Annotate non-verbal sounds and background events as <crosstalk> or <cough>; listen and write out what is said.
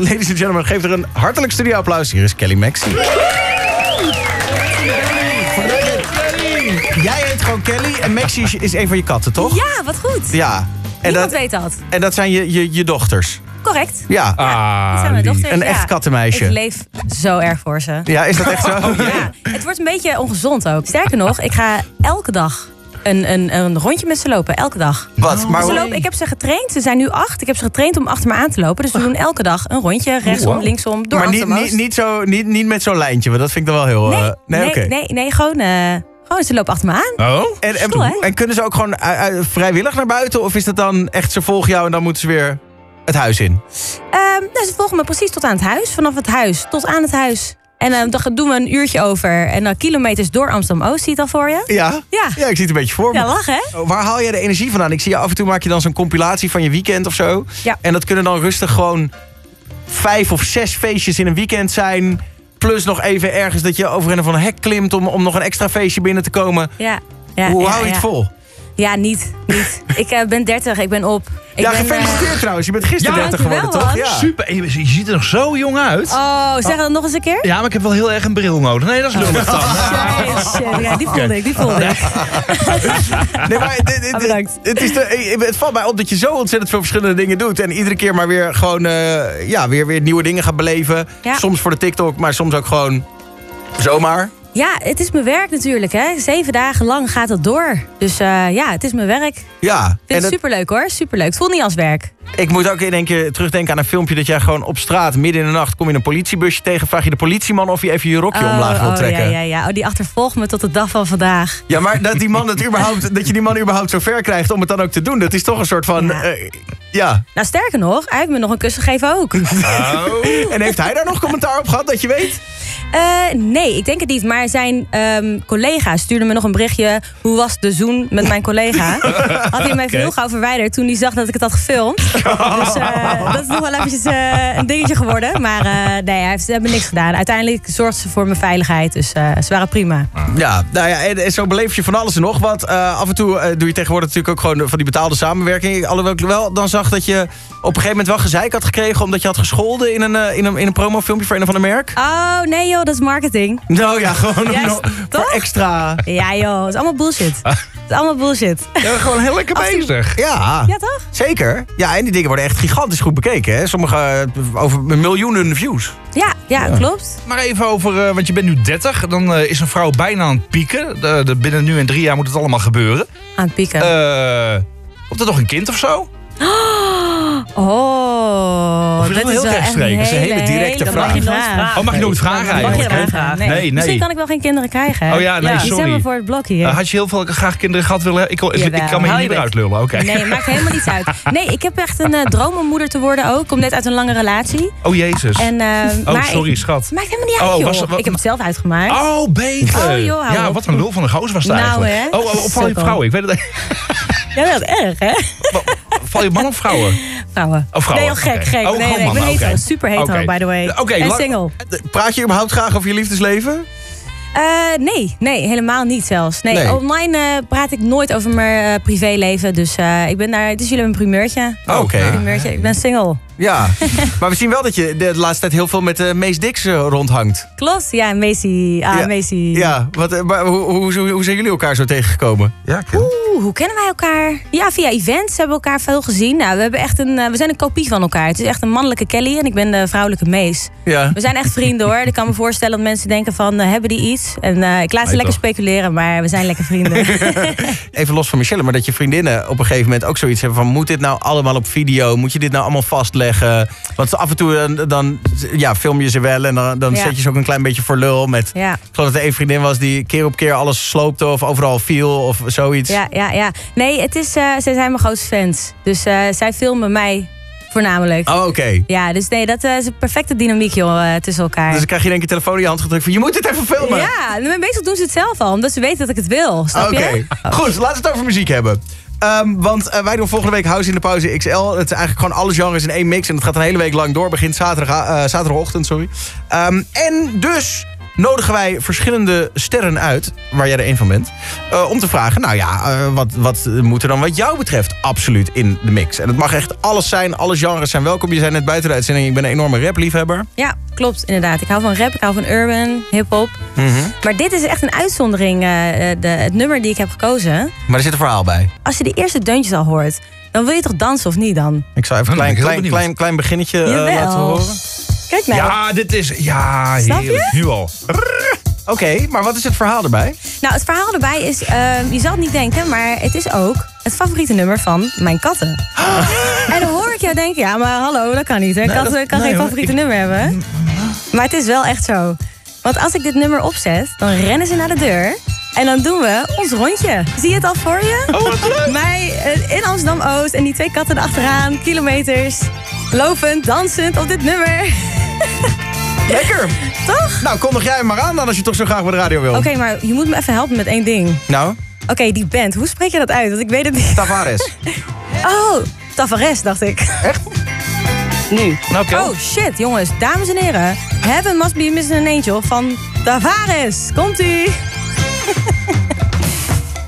Ladies and gentlemen, geef er een hartelijk studioapplaus. Hier is Kelly Maxi. Jij heet gewoon Kelly en Maxi is- is een van je katten, toch? Ja, wat goed. Ja. En Niemand weet dat. en dat zijn je, je, je dochters. Correct. Ja. Ah, Dat zijn mijn lief. dochters. Een ja. echt kattenmeisje. Ik leef zo erg voor ze. Ja, is dat echt zo? <laughs> Ja, het wordt een beetje ongezond ook. Sterker nog, ik ga elke dag een, een, een rondje met ze lopen. Elke dag. Wat? Maar Ze hoe- lopen, ik heb ze getraind. Ze zijn nu acht. Ik heb ze getraind om achter me aan te lopen. Dus we doen elke dag een rondje. Rechtsom, wow. linksom, door maar niet, niet, niet, zo, niet, niet met zo'n lijntje, want dat vind ik dan wel heel... Nee, eh, nee, nee, nee, nee, gewoon, eh, gewoon ze lopen achter me aan. Oh? En, en, kunnen ze ook gewoon eh, vrijwillig naar buiten? Of is het dan echt, ze volgen jou en dan moeten ze weer het huis in? Ehm, nou, ze volgen me precies tot aan het huis. Vanaf het huis tot aan het huis. En eh, dan doen we een uurtje over. En dan kilometers door Amsterdam-Oost. Zie je het al voor je? Ja? Ja. Ja, ik zie het een beetje voor me. Ja, lachen hè? Oh, Waar haal jij de energie vandaan? Ik zie je af en toe maak je dan zo'n compilatie van je weekend of zo. Ja. En dat kunnen dan rustig gewoon vijf of zes feestjes in een weekend zijn. Plus nog even ergens dat je over een of ander hek klimt om, om nog een extra feestje binnen te komen. Ja. ja Hoe hou je het vol? Ja, niet. Niet. ik eh, ben 30, ik ben op. Ik ja, ben, gefeliciteerd trouwens. Je bent gisteren Ja, 30 dankjewel, geworden, toch? man. Ja. Super. En Je, je ziet er nog zo jong uit. eh, Oh, zeg dat nog eens een keer? Ja, maar ik heb wel heel erg een bril nodig. Nee, dat is lullig dan. Shit, shit. Ja, die voelde ik, die voelde ik. <laughs> Nee, maar dit- dit- bedankt. het, is de, het valt mij op dat je zo ontzettend veel verschillende dingen doet. En iedere keer maar weer gewoon eh, ja, weer, weer nieuwe dingen gaat beleven. Ja. Soms voor de TikTok, maar soms ook gewoon zomaar. Ja, het is mijn werk natuurlijk. Hè. Zeven dagen lang gaat het door. Dus eh, ja, het is mijn werk. Ik Ja, vind en het superleuk hoor. Superleuk. Het voelt niet als werk. ik moet ook in één keer terugdenken aan een filmpje... dat jij gewoon op straat, midden in de nacht, kom je een politiebusje tegen... vraag je de politieman of hij even je rokje omlaag wil oh, trekken. ja, ja, ja. Oh, die achtervolgt me tot de dag van vandaag. Ja, maar dat, die man het <laughs> überhaupt, dat je die man überhaupt zo ver krijgt om het dan ook te doen... dat is toch een soort van... Ja. eh, ja. Nou, sterker nog, hij heeft me nog een kus gegeven ook. En heeft hij daar nog commentaar op gehad, dat je weet? Eh, nee, ik denk het niet. Maar zijn ehm, collega stuurde me nog een berichtje. Hoe was de zoen met mijn collega? <laughs> Had hij mij heel gauw verwijderd toen hij zag dat ik het had gefilmd. Dus eh, dat is nog wel eventjes eh, een dingetje geworden. Maar eh, nee, hij heeft, ze hebben niks gedaan. Uiteindelijk zorgde ze voor mijn veiligheid. Dus eh, ze waren prima. Ja, nou ja, en, en zo beleef je van alles en nog wat. Eh, af en toe eh, doe je tegenwoordig natuurlijk ook gewoon van die betaalde samenwerking. Alhoewel ik wel dan zag dat je op een gegeven moment wel gezeik had gekregen... omdat je had gescholden in een, eh, in een, in een promofilmpje voor een of ander merk. Oh, nee joh, dat is marketing. Nou ja, gewoon toch? voor extra... Ja joh, het is allemaal bullshit. Het is allemaal bullshit. Ja, gewoon heel lekker bezig. Ja, Ja toch? zeker. Ja, en die dingen worden echt gigantisch goed bekeken. Hè? Sommige eh, over miljoenen views. Ja, ja, klopt. Maar even over, eh, want je bent nu 30. Dan eh, is een vrouw bijna aan het pieken. De, de- binnen nu en drie jaar moet het allemaal gebeuren. Aan het pieken. Eh komt er nog een kind of zo? Oh, Is dat dat heel rechtstreeks? Dat is een hele directe dat vraag. mag je nooit Vraag. vragen. Oh, mag je nooit vragen Dat mag je eigenlijk? nooit hè? vragen. Nee. Nee. Misschien kan ik wel geen kinderen krijgen. Oh ja, nee, Die sorry. stemmen voor het blok hier. Eh, had je heel veel graag kinderen gehad willen? Ik, kan me hier niet je eruit lullen. Oké. Nee, maakt helemaal niets uit. Nee, ik heb echt een eh, droom om moeder te worden ook. Ik kom net uit een lange relatie. Oh jezus. En, eh, oh, maar sorry, ik- schat. Maakt helemaal niet uit, Oh, joh. was- wat- ik heb het zelf uitgemaakt. Oh, beter. Oh, joh, ja, wat een lul van een gozer was het Nou, eigenlijk. hè? Oh, oh, val je vrouwen? Ik weet het Jij bent erg, hè? Val je man of vrouwen? Vrouwen. Oh, vrouwen, Nee, joh, gek, gek. Oh, nee, nee, ik ben hetero. Super hetero, by the way. Oké, en single. Praat je überhaupt graag over je liefdesleven? Eh, nee, nee, helemaal niet zelfs. Nee, Nee. online eh, praat ik nooit over mijn eh, privéleven. Dus eh, ik ben daar. Het is jullie een primeurtje. Oh, Oké. Een primeurtje. Ik ben single. Ja. <laughs> maar we zien wel dat je de laatste tijd heel veel met uh, Mees Dix rondhangt. Klopt, ja, Macy. Ah, Ja. Macy. Ja, wat, maar hoe, hoe, zijn jullie elkaar zo tegengekomen? Ja, Oeh, hoe kennen wij elkaar? Ja, via events hebben we elkaar veel gezien. Nou, we, hebben echt een, we zijn een kopie van elkaar. Het is echt een mannelijke Kelly en ik ben de vrouwelijke Mees. Ja. We zijn echt vrienden hoor. Ik kan me voorstellen dat mensen denken van, hebben die iets? En eh, ik laat ze lekker toch? speculeren, maar we zijn lekker vrienden. <laughs> Even los van Michelle, maar dat je vriendinnen op een gegeven moment ook zoiets hebben van... moet dit nou allemaal op video? Moet je dit nou allemaal vastleggen? Want af en toe dan, dan ja, film je ze wel en dan, dan Ja. zet je ze ook een klein beetje voor lul. Met, ja. Ik geloof dat er één vriendin was die keer op keer alles sloopte of overal viel of zoiets. Ja, ja, ja. Nee, het is, eh, zij zijn mijn grootste fans. Dus eh, zij filmen mij voornamelijk. Oh, oké. Ja, dus nee, dat eh, is een perfecte dynamiek joh, eh, tussen elkaar. Dus dan krijg je denk ik je telefoon in je hand gedrukt van... je moet dit even filmen. ja, en meestal doen ze het zelf al, omdat ze weten dat ik het wil. Snap Oké, je? goed, laten we het over muziek hebben. Ehm, want eh, wij doen volgende week House in de Pauze XL. Het is eigenlijk gewoon alle genres in één mix. En het gaat een hele week lang door. Begint zaterdag, zaterdagochtend, sorry. Ehm, en dus nodigen wij verschillende sterren uit, waar jij er een van bent, eh, om te vragen, nou ja, eh, wat, wat moet er dan wat jou betreft absoluut in de mix? En het mag echt alles zijn, alle genres zijn welkom. Je zei net buiten de uitzending, ik ben een enorme rapliefhebber. Ja, klopt, inderdaad. Ik hou van rap, ik hou van urban, hip-hop. Maar dit is echt een uitzondering, eh, de, het nummer die ik heb gekozen. Maar er zit een verhaal bij. Als je de eerste deuntjes al hoort, dan wil je toch dansen of niet dan? Ik zal even een klein, klein, klein, klein beginnetje laten horen. Kijk nou. Ja, dit is... Ja, heerlijk. Nu al. Oké, maar wat is het verhaal erbij? Nou, het verhaal erbij is, ehm, je zal het niet denken, maar het is ook het favoriete nummer van mijn katten. <gasps> en dan hoor ik jou denken, ja, maar hallo, dat kan niet. Hè? Katten dat- kan nee, geen hoor, favoriete ik- nummer hebben. Maar het is wel echt zo. Want als ik dit nummer opzet, dan rennen ze naar de deur. En dan doen we ons rondje. Zie je het al voor je? Oh, wat leuk. <laughs> Mij eh, in Amsterdam-Oost en die twee katten erachteraan. Kilometers. Lopend, dansend op dit nummer. Lekker! <laughs> Toch? Nou, kondig jij maar aan dan als je toch zo graag bij de radio wil. Oké, maar je moet me even helpen met één ding. Nou, Oké, die band, hoe spreek je dat uit? Want ik weet het niet. Tavares. <laughs> Oh, Tavares, dacht ik. Echt? Nu. Nou, Kel. Oh shit, jongens, dames en heren. Heaven Must Be Missing an Angel van Tavares. Komt-ie.